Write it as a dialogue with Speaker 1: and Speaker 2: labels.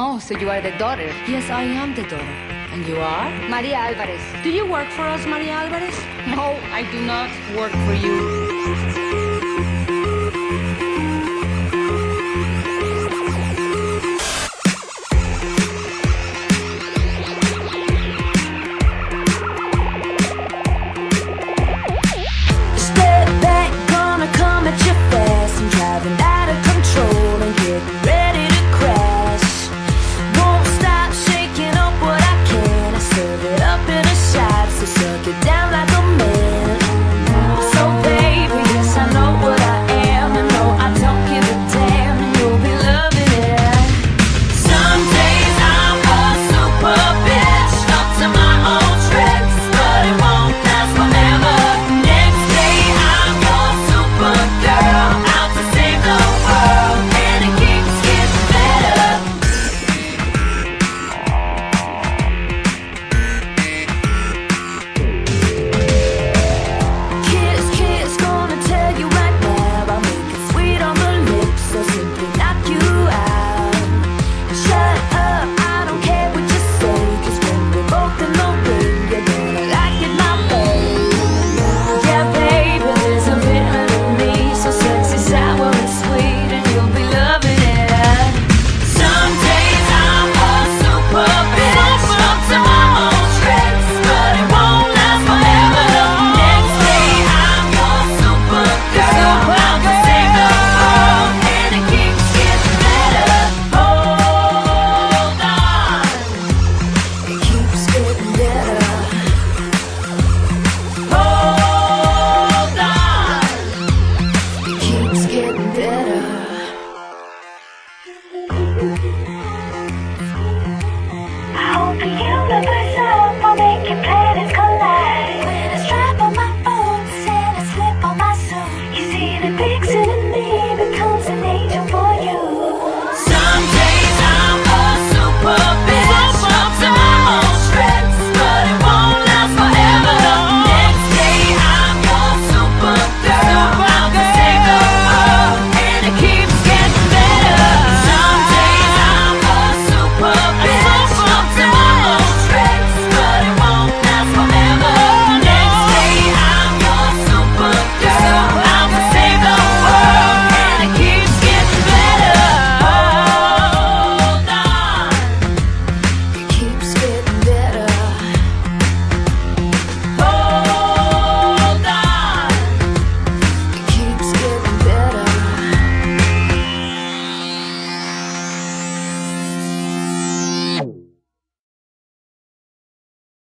Speaker 1: Oh, so you are the daughter.
Speaker 2: Yes, I am the daughter. And you are?
Speaker 1: Maria Alvarez.
Speaker 2: Do you work for us, Maria Alvarez?
Speaker 1: No, I do not work for you.